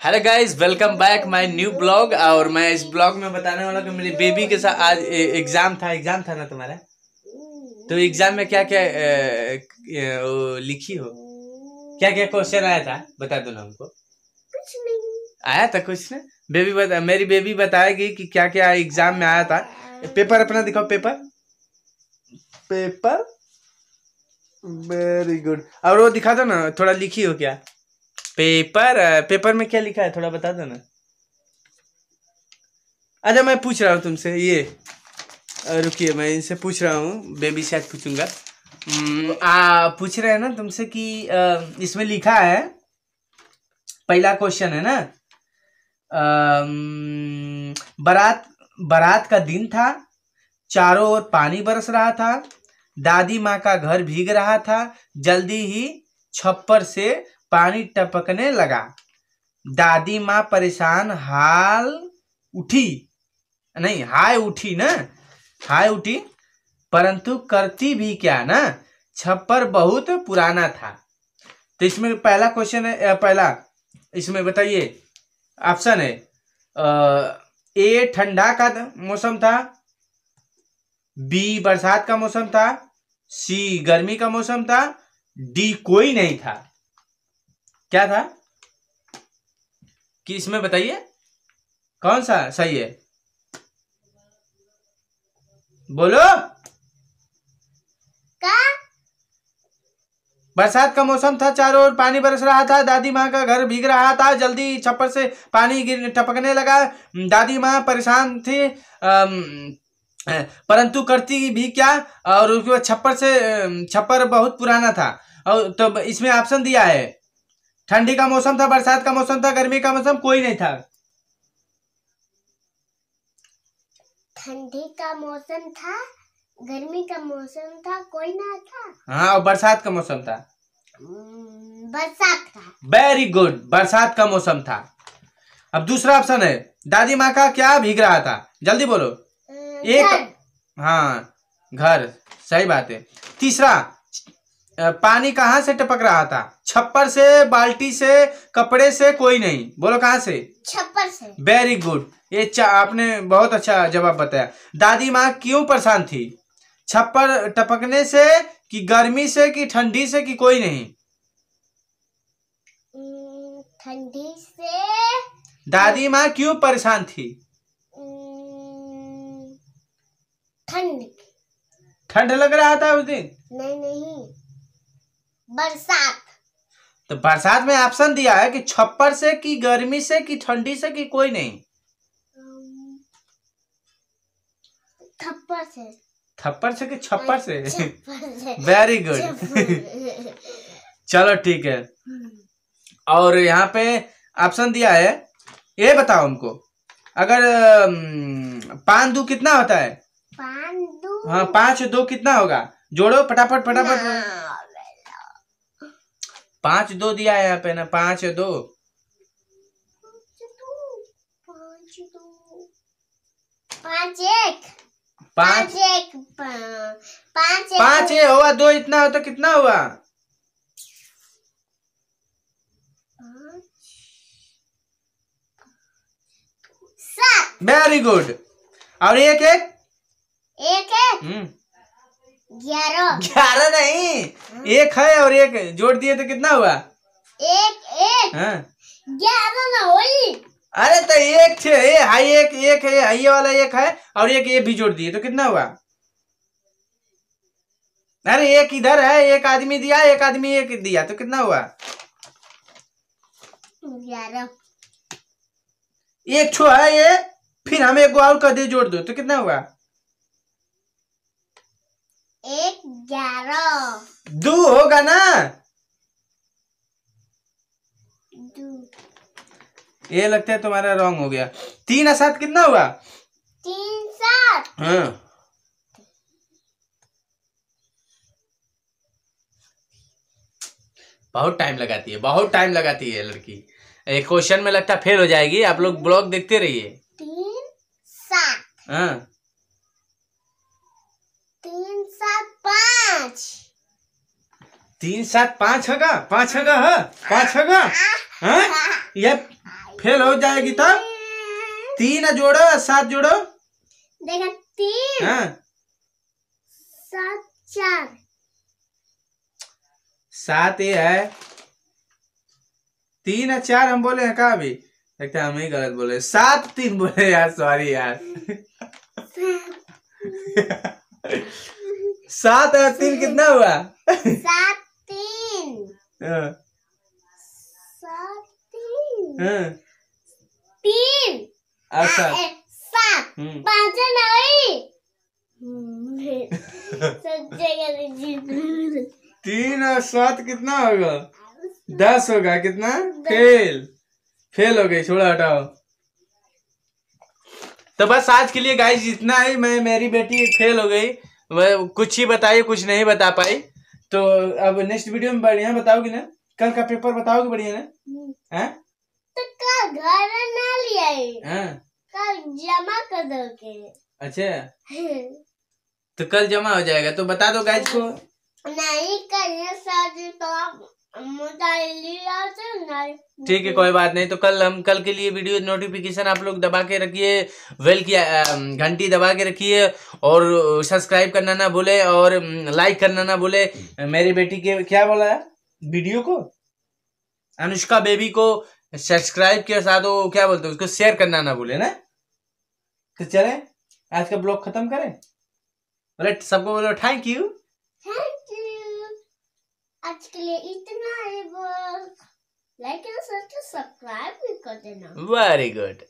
Hello guys welcome back my new blog और मैं इस ब्लॉग में बताने वाला कि मेरी बेबी के साथ आज एग्ज़ाम था एग्ज़ाम था ना तुम्हारा? तो एग्ज़ाम में क्या क्या ए, ए, वो लिखी हो? क्या क्या क्वेश्चन आया था? बता दो ना हमको। कुछ नहीं। आया था कुछ ना? बेबी बता मेरी बेबी बताएगी कि क्या क्या एग्ज़ाम में आया था। पेपर अपना दिखाओ पेपर पेपर वेरी गुड और वो दिखा दो ना थोड़ा लिखी हो क्या? पेपर पेपर में क्या लिखा है? थोड़ा बता दो ना अच्छा मैं पूछ रहा हूँ तुमसे, ये। रुकिए, मैं इनसे पूछ रहा हूँ, बेबी आज पूछूँगा। आ, पूछ रहे हैं ना तुमसे कि इसमें लिखा है, पहला क्वेश्चन है ना? बारात बारात का दिन था, चारों ओर पानी बरस रहा था, दादी माँ का घर भीग रहा था, जल्दी ही छप्पर से पानी टपकने लगा। दादी माँ परेशान, हाल उठी। नहीं, हाय उठी ना। हाय उठी? परंतु करती भी क्या ना? छप्पर बहुत पुराना था। तो इसमें पहला क्वेश्चन है पहला, इसमें बताइए। ऑप्शन है ए, ठंडा का मौसम था। बी, बरसात का मौसम था। सी, गर्मी का मौसम था। डी, कोई नहीं था। क्या था? कि इसमें बताइए कौन सा सही है? बोलो। का? बरसात का मौसम था चारों ओर पानी बरस रहा था। दादी माँ का घर भीग रहा था जल्दी छप्पर से पानी गिर टपकने लगा। दादी माँ परेशान थी अम, परंतु करती भी क्या और उसके बाद छप्पर से छप्पर बहुत पुराना था। और तो इसमें ऑप्शन दिया है। ठंडी का मौसम था बरसात का मौसम था गर्मी का मौसम कोई नहीं था। ठंडी का मौसम था गर्मी का मौसम था कोई ना था। हाँ और बरसात का मौसम था। हम्म, बरसात था। वेरी गुड बरसात का मौसम था। अब दूसरा ऑप्शन है। दादी माँ का क्या भीग रहा था? जल्दी बोलो। एक हाँ घर। सही बात है। तीसरा पानी कहाँ से टपक रहा था? छप्पर से बाल्टी से कपड़े से कोई नहीं। बोलो कहाँ से? छप्पर से। वेरी गुड ये आपने बहुत अच्छा जवाब बताया। दादी माँ क्यों परेशान थी? छप्पर टपकने से कि गर्मी से कि ठंडी से कि कोई नहीं? ठंडी से। दादी माँ क्यों परेशान थी? ठंड। ठंड लग रहा था उस दिन? नहीं नहीं। बरसात। तो बरसात में ऑप्शन दिया है कि छप्पर से कि गर्मी से कि ठंडी से कि कोई नहीं। थप्पड़ से। थप्पड़ से कि छप्पर से? वेरी गुड चलो ठीक है। और यहाँ पे ऑप्शन दिया है। ये बताओ हमको। अगर पाँच दो कितना होता है? पांडु हाँ पाँच दो कितना होगा? जोड़ो फटाफट फटाफट। पाँच दो दिया है यहाँ पे ना पाँच दो। पाँच दो पाँच एक पाँच पाँच एक एक। हुआ दो इतना हो तो कितना हुआ? सात। वेरी गुड और एक एक? एक एक। हम्म। ग्यारह। ग्यारह नहीं एक है और एक जोड़ दिए तो कितना हुआ? एक एक। हाँ। ग्यारह ना वही अरे तो एक थे ये हाई एक एक है हाई वाला एक है और एक ये भी जोड़ दिए तो कितना हुआ? अरे एक इधर है एक आदमी दिया एक आदमी एक दिया तो कितना हुआ? ग्यारह। एक छो है ये फिर हम एक और कर दे जोड़ दो तो कितना हुआ? एक ग्यारह। दो होगा ना? दो। ये लगता है तुम्हारा रॉन्ग हो गया। तीन और सात कितना हुआ? तीन सात। हाँ। बहुत टाइम लगाती है बहुत टाइम लगाती है लड़की। एक क्वेश्चन में लगता फेल हो जाएगी आप लोग ब्लॉग देखते रहिए। तीन सात। हाँ तीन सात पाँच तीन सात पाँच होगा पाँच होगा हाँ? पाँच होगा हाँ? ये फेल हो जाएगी तो तीन जोड़ो सात जोड़ो। देखा तीन हाँ। सात चार। सात ये है। तीन और चार हम बोले हैं कहा अभी? लगता है हम ही गलत बोले सात तीन बोले यार सॉरी यार। सात और तीन कितना हुआ? सात। तीन हाँ, सात तीन। हाँ, और सात। हम्म, पाँच नहीं तीन और सात कितना होगा? दस। होगा कितना? फेल। फेल हो गई छोड़ा हटाओ। तो बस आज के लिए गाइस इतना ही। मैं मेरी बेटी फेल हो गई। कुछ ही बताई कुछ नहीं बता पाई। तो अब नेक्स्ट वीडियो में बढ़िया बताओगी ना? कल का पेपर बताओगे बढ़िया ना? हैं? तो कल घर ना लिया हैं। कल जमा कर दोगे। अच्छा। तो कल जमा हो जाएगा। तो बता दो गाइस को। नहीं करने शादी तो आप ठीक है, कोई बात नहीं। तो कल हम कल के लिए वीडियो नोटिफिकेशन आप लोग दबा के रखिए वेल की घंटी दबा के रखिए, और सब्सक्राइब करना ना भूले, और लाइक करना ना भूले। मेरी बेटी के, क्या बोला है? वीडियो को? अनुष्का बेबी को सब्सक्राइब के साथ वो क्या बोलते हैं उसको? शेयर करना ना भूले, ना? तो चले, आज का ब्लॉग खत्म करें। बोले, सबको बोलो थैंक यू आज के लिए इतना ही बस लाइक और सब्सक्राइब भी कर देना। Very good